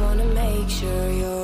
wanna make sure you're